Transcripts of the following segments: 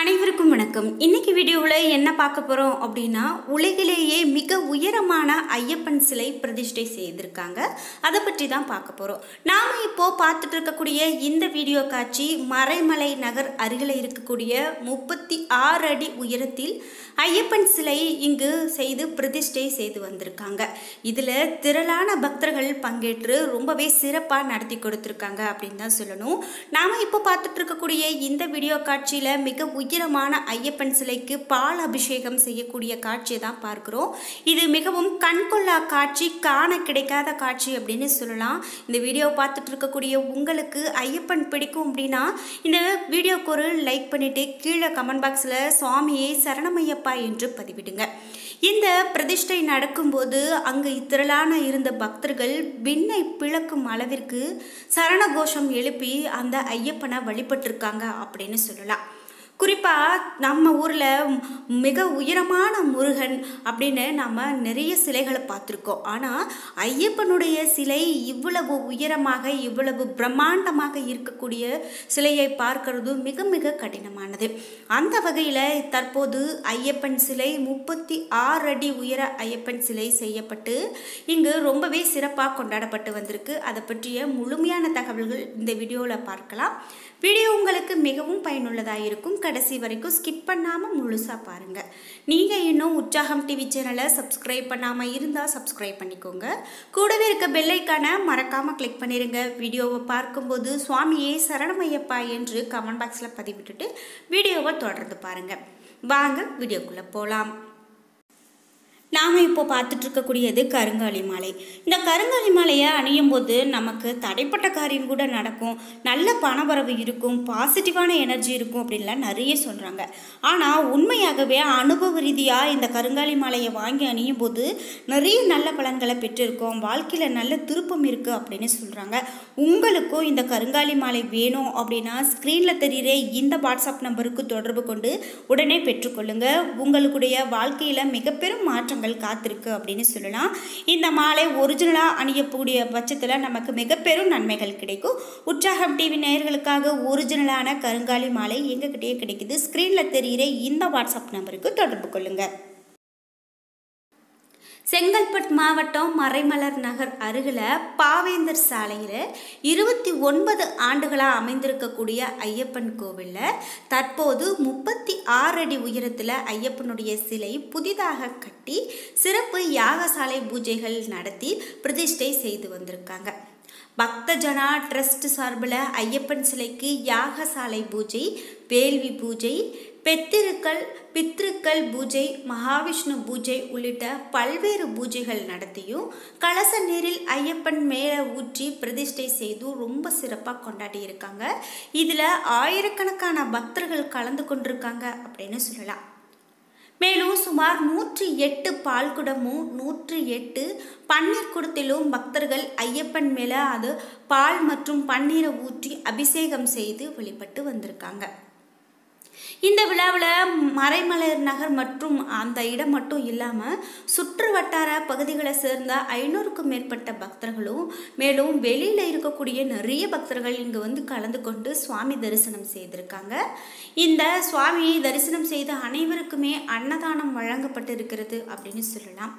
அனைவருக்கும் வணக்கம். இன்னைக்கு வீடியோவில் என்ன பார்க்க போகிறோம் அப்படின்னா உலகிலேயே மிக உயரமான ஐயப்பன் சிலை பிரதிஷ்டை செய்திருக்காங்க. அதை பற்றி தான் பார்க்க போகிறோம் நாம் இப்போ பார்த்துட்டு இருக்கக்கூடிய இந்த வீடியோ காட்சி மறைமலை நகர் அருகில் இருக்கக்கூடிய முப்பத்தி ஆறு அடி உயரத்தில் ஐயப்பன் சிலை இங்கு செய்து பிரதிஷ்டை செய்து வந்திருக்காங்க. இதில் திரளான பக்தர்கள் பங்கேற்று ரொம்பவே சிறப்பாக நடத்தி கொடுத்துருக்காங்க அப்படின்னு தான் சொல்லணும். நாம் இப்போ பார்த்துட்டு இருக்கக்கூடிய இந்த வீடியோ காட்சியில் மிக உயரமான ஐயப்பன் சிலைக்கு பால் அபிஷேகம் செய்யக்கூடிய காட்சியை தான் பார்க்குறோம். இது மிகவும் கண்கொள்ளா காட்சி காண கிடைக்காத காட்சி அப்படின்னு சொல்லலாம். இந்த வீடியோ பார்த்துட்டு இருக்கக்கூடிய உங்களுக்கு ஐயப்பன் பிடிக்கும் அப்படின்னா இந்த வீடியோக்கு ஒரு லைக் பண்ணிவிட்டு கீழே கமெண்ட் பாக்ஸில் சுவாமியை சரணமையப்பா என்று பதிவிடுங்க. இந்த பிரதிஷ்டை நடக்கும்போது அங்கு திரளான இருந்த பக்தர்கள் விண்ணை பிளக்கும் அளவிற்கு சரண கோஷம் எழுப்பி அந்த ஐயப்பனை வழிபட்டிருக்காங்க அப்படின்னு சொல்லலாம். குறிப்பாக நம்ம ஊரில் மிக உயரமான முருகன் அப்படின்னு நம்ம நிறைய சிலைகளை பார்த்துருக்கோம். ஆனால் ஐயப்பனுடைய சிலை இவ்வளவு உயரமாக இவ்வளவு பிரம்மாண்டமாக இருக்கக்கூடிய சிலையை பார்க்கறது மிக மிக கடினமானது. அந்த வகையில் தற்போது ஐயப்பன் சிலை முப்பத்தி ஆறு அடி உயர ஐயப்பன் சிலை செய்யப்பட்டு இங்கு ரொம்பவே சிறப்பாக கொண்டாடப்பட்டு வந்திருக்கு. அதை பற்றிய முழுமையான தகவல்கள் இந்த வீடியோவில் பார்க்கலாம். வீடியோ உங்களுக்கு மிகவும் பயனுள்ளதாக இருக்கும் கடைசி வரைக்கும் ஸ்கிப் பண்ணாமல் முழுசாக பாருங்கள் நீங்கள் இன்னும் உற்சாகம் டிவி சேனலை சப்ஸ்கிரைப் பண்ணாமல் இருந்தால் சப்ஸ்கிரைப் பண்ணிக்கோங்க. கூடவே இருக்க பெல்லைக்கான மறக்காமல் கிளிக் பண்ணிடுங்க வீடியோவை பார்க்கும்போது சுவாமியே சரணமையப்பா என்று கமெண்ட் பாக்ஸில் பதிவிட்டுட்டு வீடியோவை தொடர்ந்து பாருங்கள் வாங்க வீடியோக்குள்ளே போகலாம் நாம் இப்போ பார்த்துட்டு இருக்கக்கூடியது கருங்காலி மாலை. இந்த கருங்காலி மாலையை அணியும் போது நமக்கு தடைப்பட்ட காரியம் கூட நடக்கும். நல்ல பணவரவு இருக்கும் பாசிட்டிவான எனர்ஜி இருக்கும் அப்படின்லாம் நிறைய சொல்கிறாங்க ஆனால் உண்மையாகவே அனுபவ ரீதியாக இந்த கருங்காலி மாலையை வாங்கி அணியும் போது நிறைய நல்ல பலன்களை பெற்றிருக்கோம். வாழ்க்கையில் நல்ல திருப்பம் இருக்குது அப்படின்னு சொல்கிறாங்க உங்களுக்கும் இந்த கருங்காலி மாலை வேணும் அப்படின்னா ஸ்க்ரீனில் தெரிகிற இந்த வாட்ஸ்அப் நம்பருக்கு தொடர்பு கொண்டு உடனே பெற்றுக்கொள்ளுங்கள் உங்களுடைய வாழ்க்கையில் மிக பெரும் மாற்றம் மாற்றங்கள் காத்திருக்கு அப்படின்னு சொல்லலாம். இந்த மாலை ஒரிஜினலாக அணியக்கூடிய பட்சத்தில் நமக்கு மிக பெரும் நன்மைகள் கிடைக்கும். உற்சாகம் டிவி நேயர்களுக்காக ஒரிஜினலான கருங்காலி மாலை எங்ககிட்டயே கிடைக்குது. ஸ்க்ரீனில் தெரிகிற இந்த வாட்ஸ்அப் நம்பருக்கு தொடர்பு கொள்ளுங்கள் செங்கல்பட்டு மாவட்டம் மறைமலர் நகர் அருகில் பாவேந்தர் சாலையில் இருபத்தி ஒன்பது ஆண்டுகளாக அமைந்திருக்கக்கூடிய ஐயப்பன் கோவிலில் தற்போது முப்பத்தி ஆறு அடி உயரத்தில் ஐயப்பனுடைய சிலை புதிதாக கட்டி சிறப்பு யாகசாலை பூஜைகள் நடத்தி பிரதிஷ்டை செய்து வந்திருக்காங்க. பக்தஜனா ட்ரஸ்ட் சார்பில் ஐயப்பன் சிலைக்கு யாகசாலை பூஜை வேள்வி பூஜை பெத்திருக்கள் பித்ருக்கள் பூஜை மகாவிஷ்ணு பூஜை உள்ளிட்ட பல்வேறு பூஜைகள் நடத்தியும் கலச நீரில் ஐயப்பன் மேலே ஊற்றி பிரதிஷ்டை செய்து ரொம்ப சிறப்பாக கொண்டாடி இருக்காங்க இதில் ஆயிரக்கணக்கான பக்தர்கள் கலந்து கொண்டிருக்காங்க அப்படின்னு சொல்லலாம். மேலும் சுமார் நூற்றி எட்டு பால் குடமும் நூற்றி எட்டு பன்னீர் குடத்திலும் பக்தர்கள் ஐயப்பன் மேலே அது பால் மற்றும் பன்னீரை ஊற்றி அபிஷேகம் செய்து வழிபட்டு வந்திருக்காங்க. இந்த விழாவில் மறைமலர் நகர் மற்றும் அந்த இடம் மட்டும் இல்லாமல் சுற்று வட்டார பகுதிகளை சேர்ந்த ஐநூறுக்கும் மேற்பட்ட பக்தர்களும் மேலும் வெளியில் இருக்கக்கூடிய நிறைய பக்தர்கள் இங்கே வந்து கலந்து கொண்டு சுவாமி தரிசனம் செய்திருக்காங்க. இந்த சுவாமியை தரிசனம் செய்த அனைவருக்குமே அன்னதானம் வழங்கப்பட்டு இருக்கிறது அப்படின்னு சொல்லலாம்.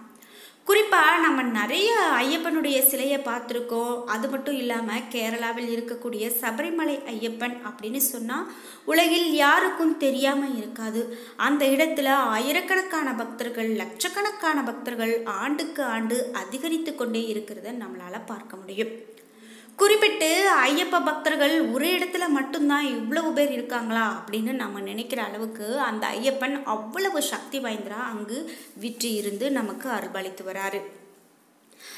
குறிப்பாக நம்ம நிறைய ஐயப்பனுடைய சிலையை பார்த்துருக்கோம். அது மட்டும் இல்லாமல் கேரளாவில் இருக்கக்கூடிய சபரிமலை ஐயப்பன் அப்படின்னு சொன்னால் உலகில் யாருக்கும் தெரியாமல் இருக்காது. அந்த இடத்துல ஆயிரக்கணக்கான பக்தர்கள் லட்சக்கணக்கான பக்தர்கள் ஆண்டுக்கு ஆண்டு அதிகரித்து கொண்டே இருக்கிறத நம்மளால் பார்க்க முடியும். குறிப்பிட்ட ஐயப்ப பக்தர்கள் ஒரு இடத்துல மட்டும்தான் இவ்வளவு பேர் இருக்காங்களா அப்படின்னு நம்ம நினைக்கிற அளவுக்கு அந்த ஐயப்பன் அவ்வளவு சக்தி வாய்ந்தரா அங்கு விற்று இருந்து நமக்கு அருள்பாலித்து வராரு.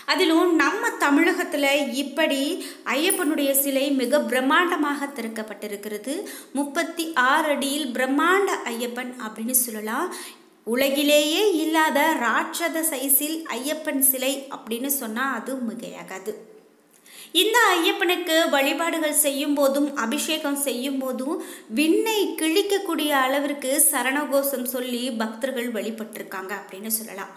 அதிலும் நம்ம தமிழகத்தில் இப்படி ஐயப்பனுடைய சிலை மிக பிரம்மாண்டமாக திறக்கப்பட்டிருக்கிறது. முப்பத்தி ஆறு அடியில் பிரம்மாண்ட ஐயப்பன் அப்படின்னு சொல்லலாம். உலகிலேயே இல்லாத ராட்சத சைஸில் ஐயப்பன் சிலை அப்படின்னு சொன்னால் அது மிகையாகாது. இந்த ஐயப்பனுக்கு வழிபாடுகள் செய்யும் போதும் அபிஷேகம் செய்யும் போதும் விண்ணை கிழிக்கக்கூடிய அளவிற்கு சரணகோஷம் சொல்லி பக்தர்கள் வழிபட்டிருக்காங்க அப்படின்னு சொல்லலாம்.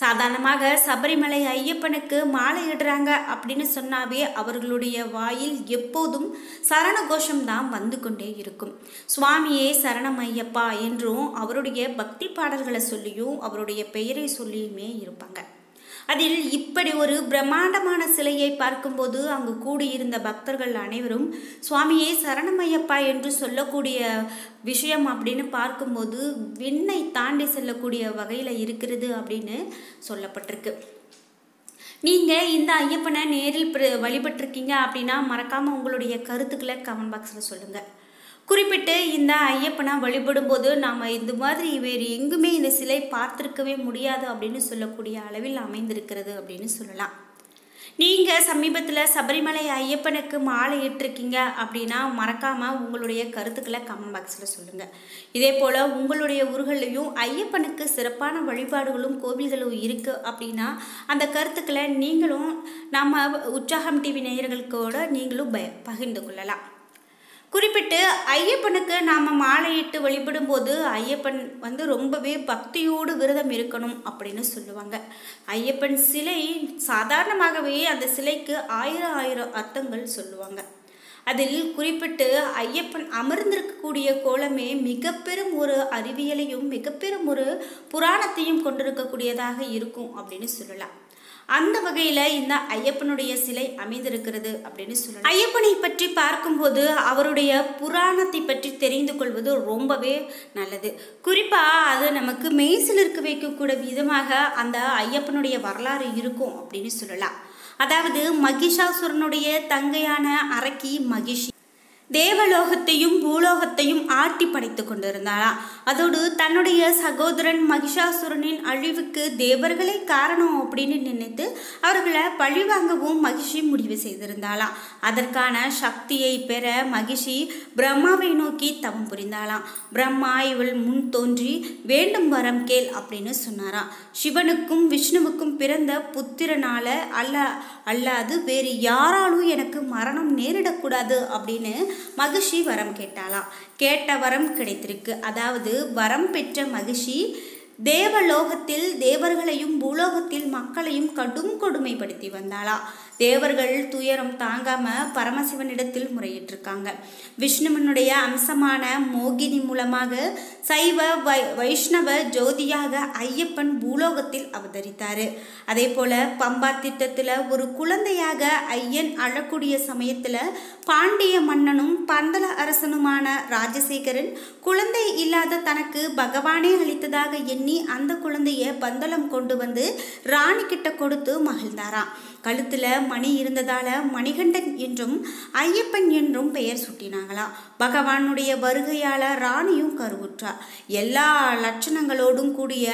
சாதாரணமாக சபரிமலை ஐயப்பனுக்கு மாலை இடுறாங்க அப்படின்னு சொன்னாவே அவர்களுடைய வாயில் எப்போதும் சரண கோஷம்தான் வந்து கொண்டே இருக்கும். சுவாமியே சரணம் ஐயப்பா என்றும் அவருடைய பக்தி பாடல்களை சொல்லியும் அவருடைய பெயரை சொல்லியுமே இருப்பாங்க. அதில் இப்படி ஒரு பிரம்மாண்டமான சிலையை பார்க்கும்போது அங்கு கூடியிருந்த பக்தர்கள் அனைவரும் சுவாமியே சரணமையப்பா என்று சொல்லக்கூடிய விஷயம் அப்படின்னு பார்க்கும்போது விண்ணை தாண்டி செல்லக்கூடிய வகையில் இருக்கிறது அப்படின்னு சொல்லப்பட்டிருக்கு. நீங்கள் இந்த ஐயப்பனை நேரில் வழிபட்டிருக்கீங்க அப்படின்னா மறக்காமல் உங்களுடைய கருத்துக்களை கமெண்ட் பாக்ஸில் சொல்லுங்கள் குறிப்பிட்டு இந்த ஐயப்பனை வழிபடும்போது நாம் இந்த மாதிரி வேறு எங்குமே இந்த சிலை பார்த்துருக்கவே முடியாது அப்படின்னு சொல்லக்கூடிய அளவில் அமைந்திருக்கிறது அப்படின்னு சொல்லலாம். நீங்கள் சமீபத்தில் சபரிமலை ஐயப்பனுக்கு மாலை இட்டிருக்கீங்க அப்படின்னா மறக்காமல் உங்களுடைய கருத்துக்களை கமெண்ட் பாக்ஸில் சொல்லுங்கள் இதே போல் உங்களுடைய ஊர்களையும் ஐயப்பனுக்கு சிறப்பான வழிபாடுகளும் கோவில்களும் இருக்குது அப்படின்னா அந்த கருத்துக்களை நீங்களும் நம்ம உற்சாகம் டிவி நேயர்களுக்கோடு நீங்களும் ப பகிர்ந்து கொள்ளலாம். குறிப்பிட்டு ஐயப்பனுக்கு நாம் மாலையிட்டு வழிபடும்போது ஐயப்பன் வந்து ரொம்பவே பக்தியோடு விரதம் இருக்கணும் அப்படின்னு சொல்லுவாங்க. ஐயப்பன் சிலை சாதாரணமாகவே அந்த சிலைக்கு ஆயிரம் ஆயிரம் அர்த்தங்கள் சொல்லுவாங்க. அதில் குறிப்பிட்டு ஐயப்பன் அமர்ந்திருக்கக்கூடிய கோலமே மிக பெரும் ஒரு அறிவியலையும் மிக பெரும் ஒரு புராணத்தையும் கொண்டிருக்கக்கூடியதாக இருக்கும் அப்படின்னு சொல்லலாம். அந்த வகையில் இந்த ஐயப்பனுடைய சிலை அமைந்திருக்கிறது அப்படின்னு சொல்லலாம் ஐயப்பனை பற்றி பார்க்கும்போது அவருடைய புராணத்தை பற்றி தெரிந்து கொள்வது ரொம்பவே நல்லது. குறிப்பாக அது நமக்கு மெய்சில் இருக்க வைக்கக்கூடிய விதமாக அந்த ஐயப்பனுடைய வரலாறு இருக்கும் அப்படின்னு சொல்லலாம். அதாவது மகிஷாசுரனுடைய தங்கையான அரக்கி மகிஷி. தேவலோகத்தையும் பூலோகத்தையும் ஆட்டி படைத்து கொண்டிருந்தாளாம் அதோடு தன்னுடைய சகோதரன் மகிஷாசுரனின் அழிவுக்கு தேவர்களே காரணம் அப்படின்னு நினைத்து அவர்களை பழிவாங்கவும் மகிஷி முடிவு செய்திருந்தாளாம் அதற்கான சக்தியை பெற மகிஷி பிரம்மாவை நோக்கி தவம் புரிந்தாளாம். பிரம்மா இவள் முன் தோன்றி வேண்டும் வரம் கேள் அப்படின்னு சொன்னாராம் சிவனுக்கும் விஷ்ணுவுக்கும் பிறந்த புத்திரனால அல்ல அல்லாது வேறு யாராலும் எனக்கு மரணம் நேரிடக்கூடாது அப்படின்னு மகிழ்ச்சி வரம் கேட்டாலாம் கேட்ட வரம் கிடைத்திருக்கு. அதாவது வரம் பெற்ற மகிழ்ச்சி தேவலோகத்தில் தேவர்களையும் பூலோகத்தில் மக்களையும் கடும் கொடுமைப்படுத்தி வந்தாளா. தேவர்கள் துயரம் தாங்காம பரமசிவனிடத்தில் முறையிட்டிருக்காங்க. விஷ்ணுவனுடைய அம்சமான மோகினி மூலமாக சைவ வை வைஷ்ணவ ஜோதியாக ஐயப்பன் பூலோகத்தில் அவதரித்தாரு. அதே போல பம்பா திட்டத்தில் ஒரு குழந்தையாக ஐயன் அழக்கூடிய சமயத்தில் பாண்டிய மன்னனும் பந்தல அரசனுமான ராஜசேகரன் குழந்தை இல்லாத தனக்கு பகவானே அளித்ததாக எண்ணி அந்த குழந்தைய பந்தளம் கொண்டு வந்து ராணி கிட்ட கொடுத்து மகிழ்ந்தாராம். கழுத்தில் மணி இருந்ததால் மணிகண்டன் என்றும் ஐயப்பன் என்றும் பெயர் சுட்டினாங்களாம் பகவானுடைய வருகையால் ராணியும் கருவுற்றார். எல்லா லட்சணங்களோடும் கூடிய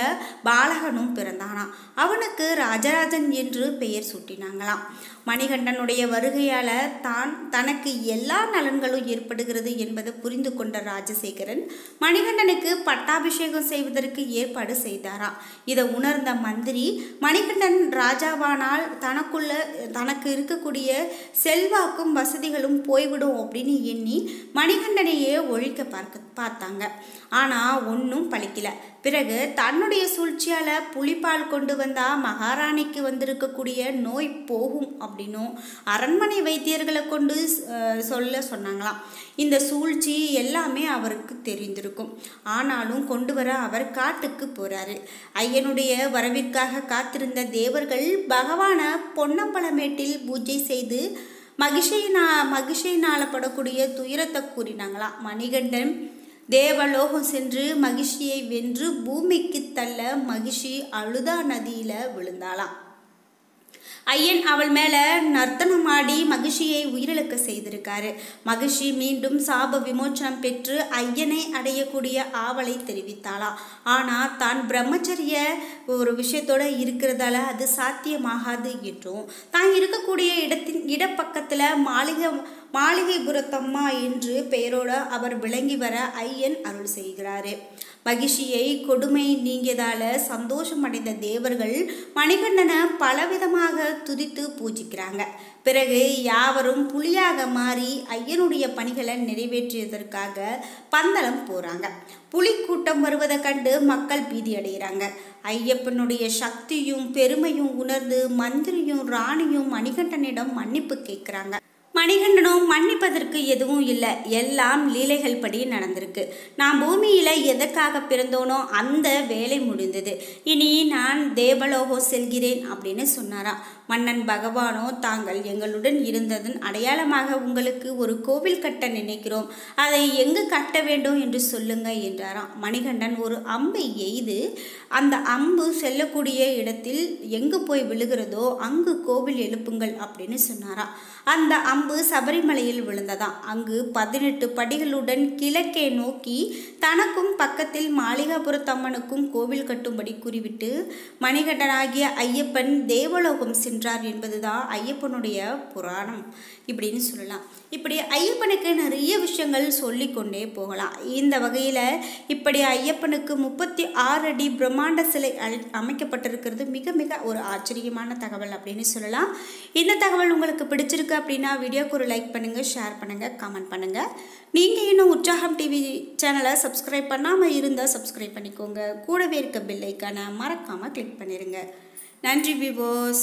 பாலகனும் பிறந்தானாம் அவனுக்கு ராஜராஜன் என்று பெயர் சூட்டினாங்களாம் மணிகண்டனுடைய வருகையால் தான் தனக்கு எல்லா நலன்களும் ஏற்படுகிறது என்பதை புரிந்து கொண்ட ராஜசேகரன் மணிகண்டனுக்கு பட்டாபிஷேகம் செய்வதற்கு ஏற்பாடு செய்தாராம் இதை உணர்ந்த மந்திரி மணிகண்டன் ராஜாவானால் தனக்குள்ள தனக்கு இருக்கக்கூடிய செல்வாக்கும் வசதிகளும் போய்விடும் அப்படின்னு எண்ணி மணிகண்டனையே ஒழிக்க பார்க்க பார்த்தாங்க ஆனால் ஒன்றும் பழிக்கல. பிறகு தன்னுடைய சூழ்ச்சியால் புலிப்பால் கொண்டு வந்தால் மகாராணிக்கு வந்திருக்கக்கூடிய நோய் போகும் அப்படின்னும் அரண்மனை வைத்தியர்களை கொண்டு சொல்ல சொன்னாங்களாம். இந்த சூழ்ச்சி எல்லாமே அவருக்கு தெரிந்திருக்கும். ஆனாலும் கொண்டு வர அவர் காட்டுக்கு போகிறாரு ஐயனுடைய வரவிற்காக காத்திருந்த தேவர்கள் பகவான பொன்னம்பலமேட்டில் பூஜை செய்து மகிஷையினா மகிஷையினால் படக்கூடிய துயரத்தை கூறினாங்களாம். மணிகண்டன் தேவலோகம் சென்று மகிஷியை வென்று பூமிக்கு தள்ள மகிஷி அழுதா நதியில விழுந்தாளாம். ஐயன் அவள் மேல நர்த்தனமாடி மகிழ்ச்சியை உயிரிழக்க செய்திருக்காரு. மகிஷி மீண்டும் சாப விமோச்சனம் பெற்று ஐயனை அடையக்கூடிய ஆவலை தெரிவித்தாளாம். ஆனா தான் பிரம்மச்சரிய ஒரு விஷயத்தோட இருக்கிறதால அது சாத்தியமாகாது என்றும் தான் இருக்கக்கூடிய இடத்தின் இடப்பக்கத்துல மாளிகை மாளிகைபுரத்தம்மா என்று பெயரோடு அவர் விளங்கி வர ஐயன் அருள் செய்கிறாரு. மகிழ்ச்சியை கொடுமை நீங்கியதால சந்தோஷம் அடைந்த தேவர்கள் மணிகண்டனை பலவிதமாக துதித்து பூஜிக்கிறாங்க. பிறகு யாவரும் புலியாக மாறி ஐயனுடைய பணிகளை நிறைவேற்றியதற்காக பந்தளம் போறாங்க. புலி கூட்டம் வருவதை கண்டு மக்கள் பீதி அடைகிறாங்க ஐயப்பனுடைய சக்தியும் பெருமையும் உணர்ந்து மந்திரியும் ராணியும் மணிகண்டனிடம் மன்னிப்பு கேட்குறாங்க. மணிகண்டனும் மன்னிப்பதற்கு எதுவும் இல்லை. எல்லாம் லீலைகள் படி நடந்திருக்கு. நான் பூமியில் எதற்காக பிறந்தோனோ அந்த வேலை முடிந்தது. இனி நான் தேவலோகம் செல்கிறேன் அப்படின்னு சொன்னாராம். மன்னன் பகவானோ தாங்கள் எங்களுடன் இருந்ததன் அடையாளமாக உங்களுக்கு ஒரு கோவில் கட்ட நினைக்கிறோம். அதை எங்கு கட்ட வேண்டும் என்று சொல்லுங்க என்றாராம். மணிகண்டன் ஒரு அம்பை எய்து அந்த அம்பு செல்லக்கூடிய இடத்தில் எங்கு போய் விழுகிறதோ அங்கு கோவில் எழுப்புங்கள் அப்படின்னு சொன்னாராம். அந்த அம்பு சபரிமலையில் விழுந்ததாம். அங்கு பதினெட்டு படிகளுடன் கிழக்கே நோக்கி தனக்கும் பக்கத்தில் மாளிகாபுரத்தம்மனுக்கும் கோவில் கட்டும்படி குறிவிட்டு மணிகண்டனாகிய ஐயப்பன் தேவலோகம் சென்றார் என்பதுதான் ஐயப்பனுடைய புராணம் இப்படின்னு சொல்லலாம். இப்படி ஐயப்பனுக்கு நிறைய விஷயங்கள் சொல்லிக்கொண்டே போகலாம். இந்த வகையில் இப்படி ஐயப்பனுக்கு முப்பத்தி ஆறு அடி பிரம்மாண்ட சிலை அமைக்கப்பட்டிருக்கிறது மிக மிக ஒரு ஆச்சரியமான தகவல் அப்படின்னு சொல்லலாம். இந்த தகவல் உங்களுக்கு பிடிச்சிருக்கு அப்படின்னா வீடியோக்கு ஒரு லைக் பண்ணுங்கள் ஷேர் பண்ணுங்கள் கமெண்ட் பண்ணுங்கள் நீங்கள் இன்னும் உற்சாகம் டிவி சேனலை சப்ஸ்கிரைப் பண்ணாமல் இருந்தால் சப்ஸ்கிரைப் பண்ணிக்கோங்க. கூடவே இருக்க பெல்லைக்கான மறக்காமல் கிளிக் பண்ணிடுங்க நன்றி விவோஸ்